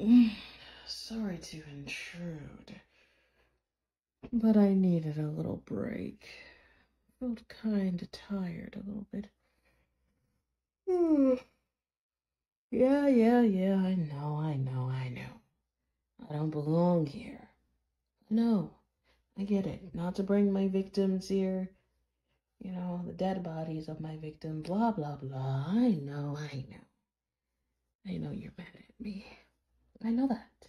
Sorry to intrude, but I needed a little break. Felt kinda tired a little bit. yeah, yeah, yeah, I know, I know, I know. I don't belong here. No, I get it. Not to bring my victims here. You know, the dead bodies of my victims, blah, blah, blah. I know, I know. I know you're mad at me. I know that.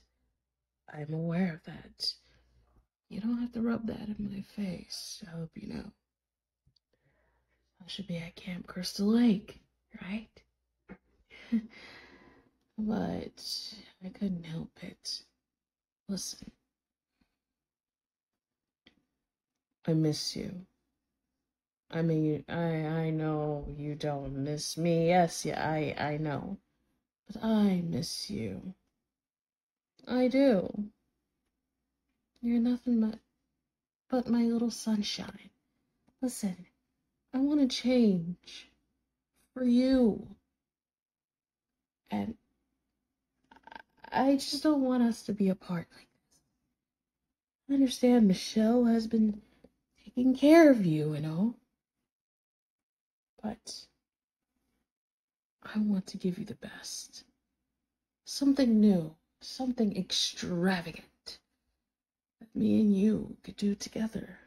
I'm aware of that. You don't have to rub that in my face. I hope you know. I should be at Camp Crystal Lake, right? but I couldn't help it. Listen, I miss you. I mean, I I know you don't miss me. Yes, yeah, I I know. But I miss you. I do. You're nothing but but my little sunshine. Listen, I want to change for you. And I just don't want us to be apart like this. I understand Michelle has been taking care of you, you know. But I want to give you the best. Something new, something extravagant that me and you could do together.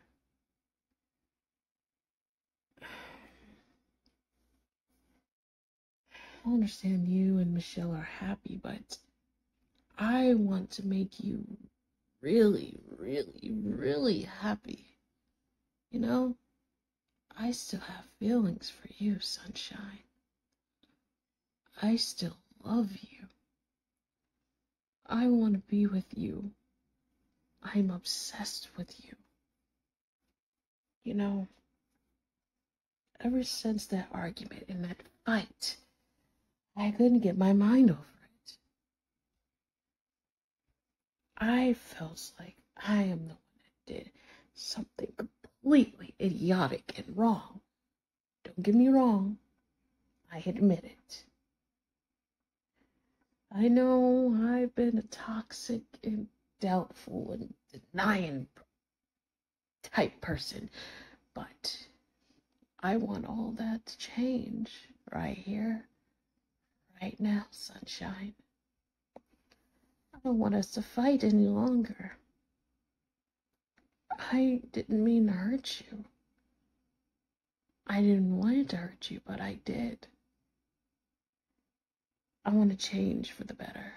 I understand you and Michelle are happy, but I want to make you really, really, really happy. You know, I still have feelings for you, sunshine. I still love you. I want to be with you. I'm obsessed with you. You know, ever since that argument and that fight, I couldn't get my mind over it. I felt like I am the one that did something completely idiotic and wrong. Don't get me wrong, I admit it. I know I've been a toxic and doubtful and denying type person, but I want all that to change right here, right now, sunshine. I don't want us to fight any longer. I didn't mean to hurt you. I didn't want to hurt you, but I did. I want to change for the better.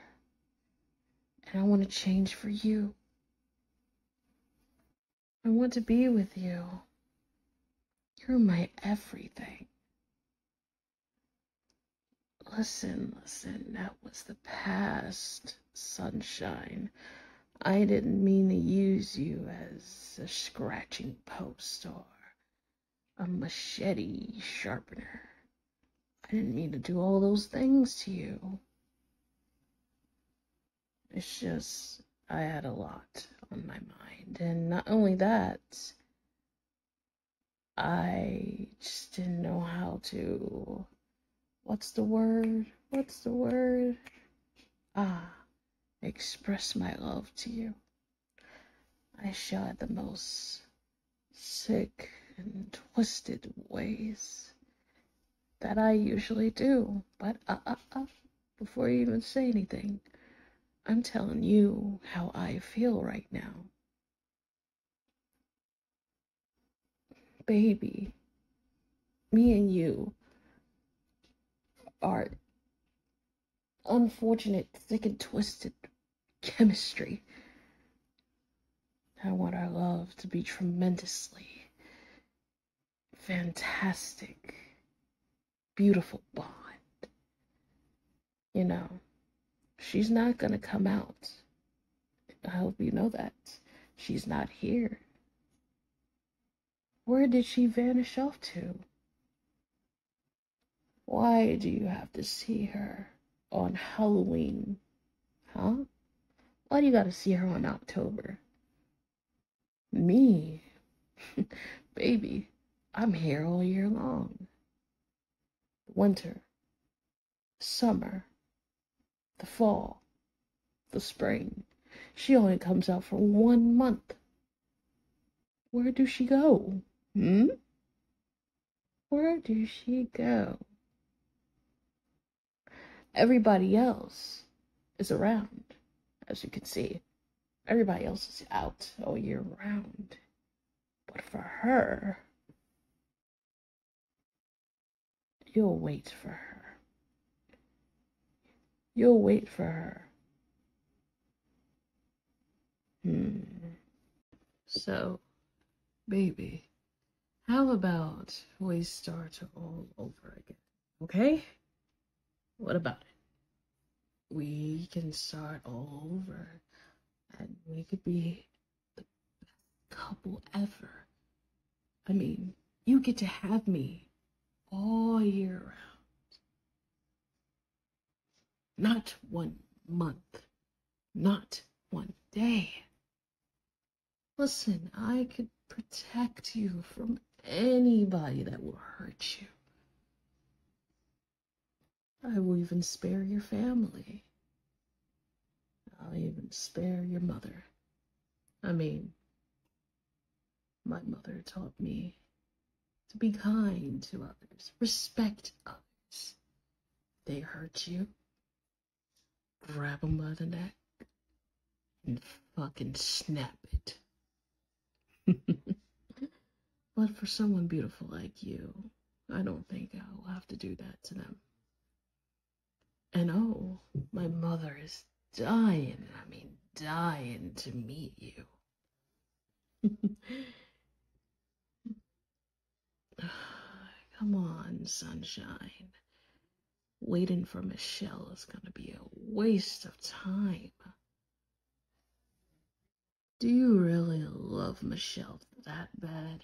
And I want to change for you. I want to be with you. You're my everything. Listen, listen, that was the past, sunshine. I didn't mean to use you as a scratching post or a machete sharpener. I didn't mean to do all those things to you. It's just, I had a lot on my mind. And not only that, I just didn't know how to. What's the word? What's the word? Ah, express my love to you. I showed the most sick and twisted ways that I usually do. But uh, uh, uh, before you even say anything, I'm telling you how I feel right now. Baby, me and you are unfortunate, thick and twisted chemistry. I want our love to be tremendously fantastic beautiful bond. You know, she's not going to come out. I hope you know that. She's not here. Where did she vanish off to? Why do you have to see her on Halloween? Huh? Why do you gotta see her on October? Me? Baby, I'm here all year long winter, summer, the fall, the spring. She only comes out for one month. Where does she go? Hmm? Where does she go? Everybody else is around, as you can see. Everybody else is out all year round. But for her, you'll wait for her. You'll wait for her. Hmm. So, baby, how about we start all over again? Okay? What about it? We can start all over and we could be the best couple ever. I mean, you get to have me all year round. Not one month, not one day. Listen, I could protect you from anybody that will hurt you. I will even spare your family. I'll even spare your mother. I mean, my mother taught me to be kind to others, respect others. They hurt you, grab them by the neck, and fucking snap it. but for someone beautiful like you, I don't think I'll have to do that to them. And oh, my mother is dying, I mean, dying to meet you. Come on, sunshine. Waiting for Michelle is gonna be a waste of time. Do you really love Michelle that bad?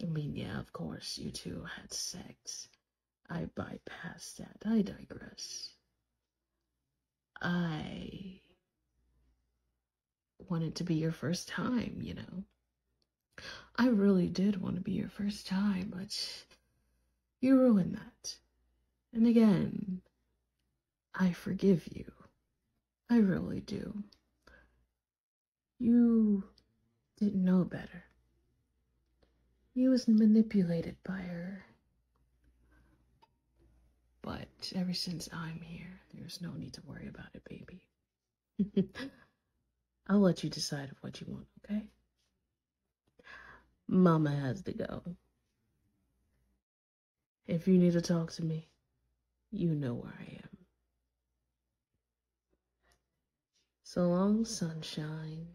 I mean, yeah, of course, you two had sex. I bypass that. I digress. I wanted to be your first time, you know. I really did want to be your first time, but you ruined that. And again, I forgive you. I really do. You didn't know better. You was manipulated by her. But ever since I'm here, there's no need to worry about it, baby. I'll let you decide what you want, okay? Mama has to go. If you need to talk to me, you know where I am. So long, sunshine.